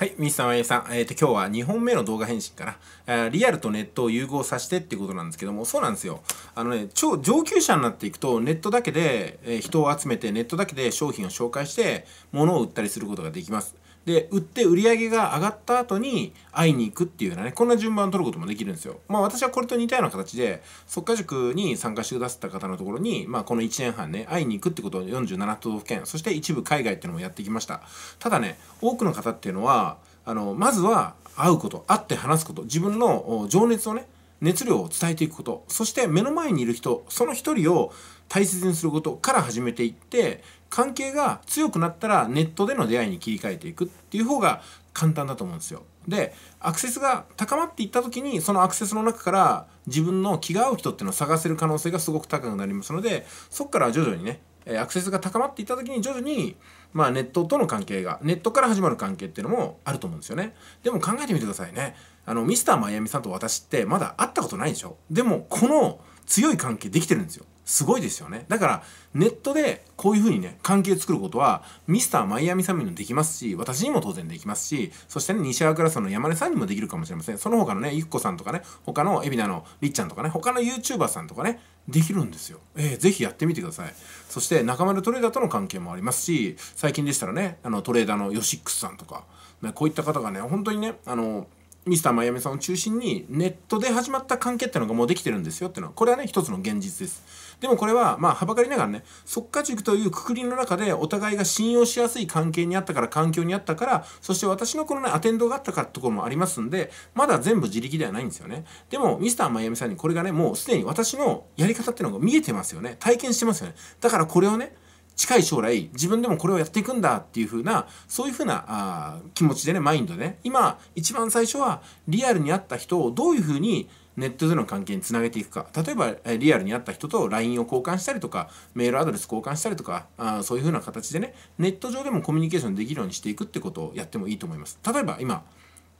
はい、ミスターマイさん、えーと、今日は2本目の動画編集かな、リアルとネットを融合させてっていうことなんですけども、そうなんですよ。あのね、超上級者になっていくと、ネットだけで、え、人を集めて、ネットだけで商品を紹介して、物を売ったりすることができます。で売って売り上げが上がった後に会いに行くっていうようなねこんな順番を取ることもできるんですよ。まあ私はこれと似たような形で即価塾に参加してくださった方のところに、まあ、この1年半ね会いに行くってことを47都道府県そして一部海外っていうのもやってきました。ただね多くの方っていうのはあのまずは会うこと会って話すこと自分の情熱をね熱量を伝えていくことそして目の前にいる人その一人を大切にすることから始めていって関係が強くなったらネットでの出会いに切り替えていくっていう方が簡単だと思うんですよ。でアクセスが高まっていった時にそのアクセスの中から自分の気が合う人っていうのを探せる可能性がすごく高くなりますのでそこから徐々にねえアクセスが高まっていった時に徐々に、まあ、ネットとの関係がネットから始まる関係っていうのもあると思うんですよね。でも考えてみてくださいね。あのミスターマイアミさんと私ってまだ会ったことないでしょ。でもこの強い関係できてるんですよ。すごいですよねだからネットでこういうふうにね関係作ることはミスターマイアミさんにもできますし私にも当然できますしそしてね西川クラスの山根さんにもできるかもしれませんその他のねゆっこさんとかね他の海老名のりっちゃんとかね他の YouTuber さんとかねできるんですよ。えー、ぜひやってみてください。そして中丸トレーダーとの関係もありますし最近でしたらねあのトレーダーのヨシックスさんとか、ね、こういった方がね本当にねあのミスターマイアミさんを中心にネットで始まった関係っていうのがもうできてるんですよっていうのはこれはね一つの現実です。でもこれはまあはばかりながらね即価塾というくくりの中でお互いが信用しやすい関係にあったから環境にあったからそして私のこのねアテンドがあったかってところもありますんでまだ全部自力ではないんですよね。でもミスターマイアミさんにこれがねもうすでに私のやり方っていうのが見えてますよね。体験してますよね。だからこれをね近い将来自分でもこれをやっていくんだっていう風なそういう風なあ気持ちでねマインドでね今一番最初はリアルに会った人をどういう風にネットでの関係につなげていくか例えばリアルに会った人と LINE を交換したりとかメールアドレス交換したりとかあそういう風な形でねネット上でもコミュニケーションできるようにしていくってことをやってもいいと思います例えば今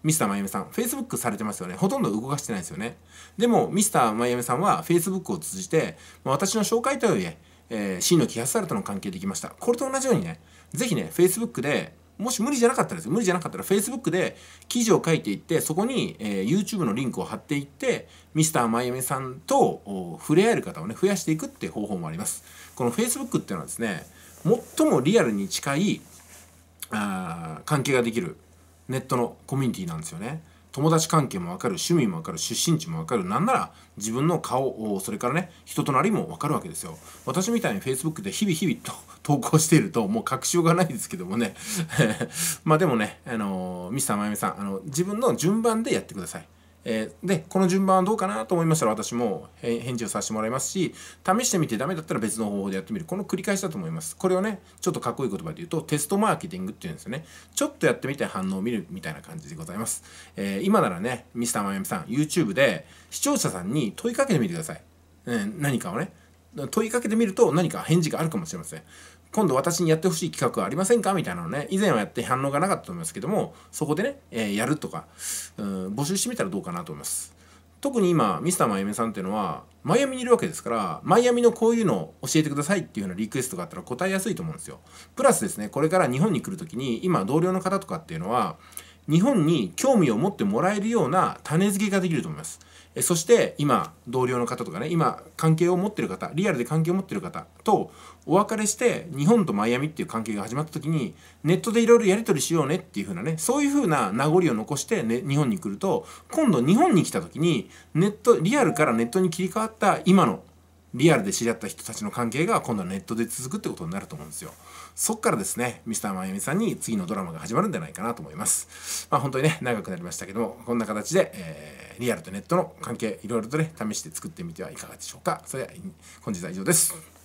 ミスターマイアミさん、Facebook されてますよね。ほとんど動かしてないですよね。でも、ミスターマイアミさんは Facebook を通じて、私の紹介とはいえ、えー、真の気されとの関係できました。これと同じようにね、ぜひね、Facebook で、もし無理じゃなかったらですよ。無理じゃなかったら Facebook で記事を書いていってそこに、えー、YouTube のリンクを貼っていってミスターマイアミさんと触れ合える方をね増やしていくって方法もあります。この Facebook っていうのはですね最もリアルに近いあ関係ができるネットのコミュニティなんですよね。友達関係も分かる趣味も分かる出身地も分かるなんなら自分の顔それからね人となりも分かるわけですよ。私みたいに Facebook で日々日々と投稿しているともう確証がないですけどもね。まあでもねあのミスターまゆみさんあの自分の順番でやってください。えー、でこの順番はどうかなと思いましたら私も返事をさせてもらいますし試してみてダメだったら別の方法でやってみる。この繰り返しだと思います。これをねちょっとかっこいい言葉で言うとテストマーケティングっていうんですよね。ちょっとやってみて反応を見るみたいな感じでございます、えー、今ならねミスターマヤミさん YouTube で視聴者さんに問いかけてみてください、うん、何かをね。問いかけてみると何か返事があるかもしれません。今度私にやってほしい企画はありませんか？みたいなのね以前はやって反応がなかったと思いますけどもそこでね、えー、やるとかうん募集してみたらどうかなと思います。特に今ミスターマイアミさんっていうのはマイアミにいるわけですからマイアミのこういうのを教えてくださいっていうようなリクエストがあったら答えやすいと思うんですよ。プラスですねこれから日本に来る時に今同僚の方とかっていうのは日本に興味を持ってもらえるような種付けができると思います。そして今同僚の方とかね今関係を持ってる方リアルで関係を持ってる方とお別れして日本とマイアミっていう関係が始まった時にネットでいろいろやり取りしようねっていう風なねそういう風な名残を残して、ね、日本に来ると今度日本に来た時にネットリアルからネットに切り替わった今のリアルで知り合った人たちの関係が今度はネットで続くってことになると思うんですよ。そっからですね、ミスターマイミさんに次のドラマが始まるんじゃないかなと思います。まあ本当にね、長くなりましたけども、こんな形で、えー、リアルとネットの関係、いろいろとね、試して作ってみてはいかがでしょうか。それでは本日は以上です。